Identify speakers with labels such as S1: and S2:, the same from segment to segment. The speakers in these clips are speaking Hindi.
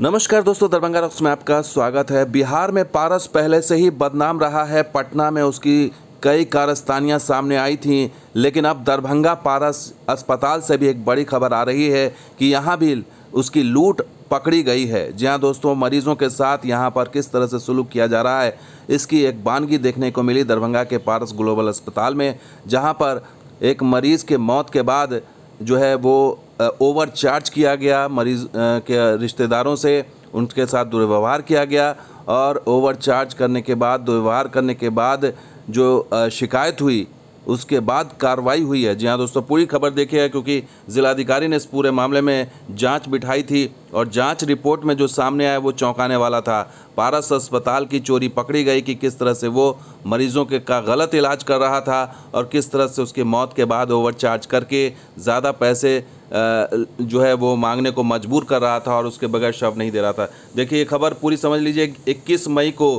S1: नमस्कार दोस्तों, दरभंगा रॉक्स में आपका स्वागत है। बिहार में पारस पहले से ही बदनाम रहा है। पटना में उसकी कई कारस्तानियाँ सामने आई थीं, लेकिन अब दरभंगा पारस अस्पताल से भी एक बड़ी खबर आ रही है कि यहाँ भी उसकी लूट पकड़ी गई है। जी हाँ दोस्तों, मरीजों के साथ यहाँ पर किस तरह से सुलूक किया जा रहा है, इसकी एक बानगी देखने को मिली दरभंगा के पारस ग्लोबल अस्पताल में, जहाँ पर एक मरीज़ के मौत के बाद जो है वो ओवर चार्ज किया गया, मरीज़ के रिश्तेदारों से, उनके साथ दुर्व्यवहार किया गया और ओवर चार्ज करने के बाद, दुर्व्यवहार करने के बाद जो शिकायत हुई उसके बाद कार्रवाई हुई है। जी हाँ दोस्तों, पूरी खबर देखिए क्योंकि जिलाधिकारी ने इस पूरे मामले में जाँच बिठाई थी और जाँच रिपोर्ट में जो सामने आया वो चौंकाने वाला था। पारस अस्पताल की चोरी पकड़ी गई कि किस तरह से वो मरीजों के का गलत इलाज कर रहा था और किस तरह से उसकी मौत के बाद ओवर चार्ज करके ज़्यादा पैसे जो है वो मांगने को मजबूर कर रहा था और उसके बगैर शव नहीं दे रहा था। देखिए, ये खबर पूरी समझ लीजिए 21 मई को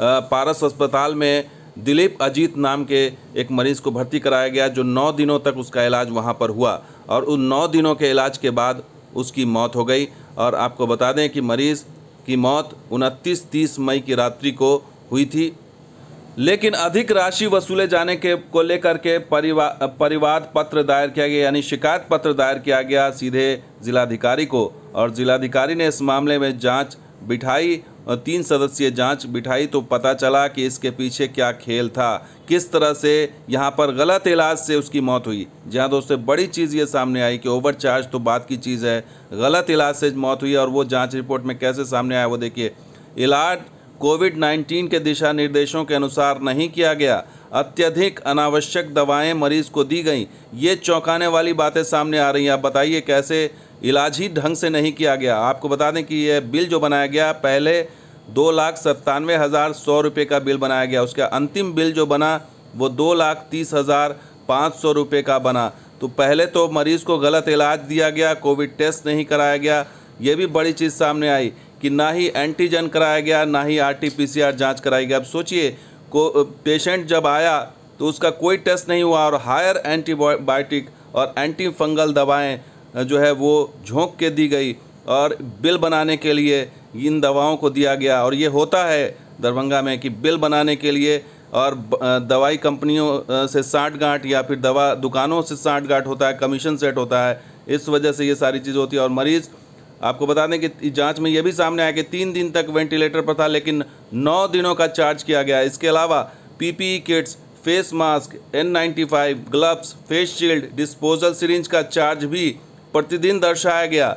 S1: पारस अस्पताल में दिलीप अजीत नाम के एक मरीज़ को भर्ती कराया गया, जो नौ दिनों तक उसका इलाज वहाँ पर हुआ और उन नौ दिनों के इलाज के बाद उसकी मौत हो गई। और आपको बता दें कि मरीज़ की मौत उनतीस तीस मई की रात्रि को हुई थी। लेकिन अधिक राशि वसूले जाने के को लेकर के परिवा, परिवाद पत्र दायर किया गया, यानी शिकायत पत्र दायर किया गया सीधे जिलाधिकारी को। और जिलाधिकारी ने इस मामले में जाँच बिठाई, तीन सदस्यीय जाँच बिठाई तो पता चला कि इसके पीछे क्या खेल था। किस तरह से यहाँ पर गलत इलाज से उसकी मौत हुई। जहाँ दोस्तों, बड़ी चीज़ ये सामने आई कि ओवरचार्ज तो बात की चीज़ है। गलत इलाज से मौत हुई और वो जाँच रिपोर्ट में कैसे सामने आया वो देखिए। इलाज कोविड 19 के दिशा निर्देशों के अनुसार नहीं किया गया। अत्यधिक अनावश्यक दवाएँ मरीज़ को दी गई। ये चौंकाने वाली बातें सामने आ रही हैं। आप बताइए कैसे इलाज ही ढंग से नहीं किया गया। आपको बता दें कि यह बिल जो बनाया गया, पहले दो लाख सत्तानवे हज़ार सौ रुपये का बिल बनाया गया। उसका अंतिम बिल जो बना, वो दो लाख तीस हज़ार पाँच सौ रुपये का बना। तो पहले तो मरीज़ को गलत इलाज दिया गया, कोविड टेस्ट नहीं कराया गया। ये भी बड़ी चीज़ सामने आई कि ना ही एंटीजन कराया गया, ना ही R T P C R जाँच कराई गई। अब सोचिए, को, पेशेंट जब आया तो उसका कोई टेस्ट नहीं हुआ और हायर एंटीबायोटिक और एंटी फंगल दवाएँ जो है वो झोंक के दी गई और बिल बनाने के लिए इन दवाओं को दिया गया। और ये होता है दरभंगा में कि बिल बनाने के लिए और दवाई कंपनियों से साठ गांठ या फिर दवा दुकानों से साठ गांठ होता है, कमीशन सेट होता है, इस वजह से ये सारी चीज़ होती है। और मरीज़, आपको बता दें कि जाँच में ये भी सामने आया कि तीन दिन तक वेंटिलेटर पर था, लेकिन नौ दिनों का चार्ज किया गया। इसके अलावा PPE kits, face mask N ninety five gloves, face shield, disposal syringe का चार्ज भी प्रतिदिन दर्शाया गया।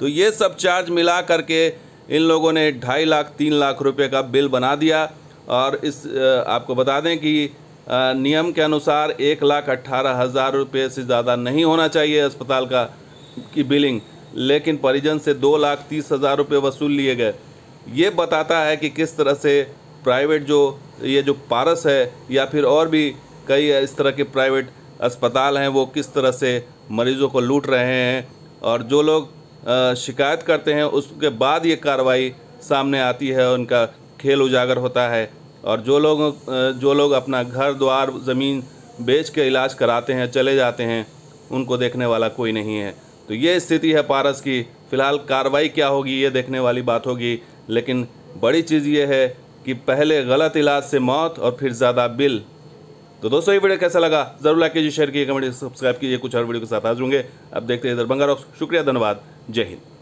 S1: तो ये सब चार्ज मिला करके इन लोगों ने ढाई लाख, तीन लाख रुपए का बिल बना दिया। और इस आपको बता दें कि नियम के अनुसार एक लाख अट्ठारह हज़ार रुपये से ज़्यादा नहीं होना चाहिए अस्पताल का, की बिलिंग लेकिन परिजन से दो लाख तीस हज़ार रुपये वसूल लिए गए। ये बताता है कि किस तरह से प्राइवेट जो, ये जो पारस है या फिर और भी कई इस तरह के प्राइवेट अस्पताल हैं, वो किस तरह से मरीजों को लूट रहे हैं और जो लोग शिकायत करते हैं, उसके बाद ये कार्रवाई सामने आती है, उनका खेल उजागर होता है और जो लोग जो लोग अपना घर, द्वार, ज़मीन बेच के इलाज कराते हैं, चले जाते हैं, उनको देखने वाला कोई नहीं है। तो ये स्थिति है पारस की। फ़िलहाल कार्रवाई क्या होगी, ये देखने वाली बात होगी, लेकिन बड़ी चीज़ ये है कि पहले गलत इलाज से मौत और फिर ज़्यादा बिल तो दोस्तों, ये वीडियो कैसा लगा? ज़रूर लाइक कीजिए शेयर कीजिए कमेंट सब्सक्राइब कीजिए, कुछ और वीडियो के साथ आज होंगे। अब देखते हैं दरभंगा रॉक्स शुक्रिया, धन्यवाद। जय हिंद।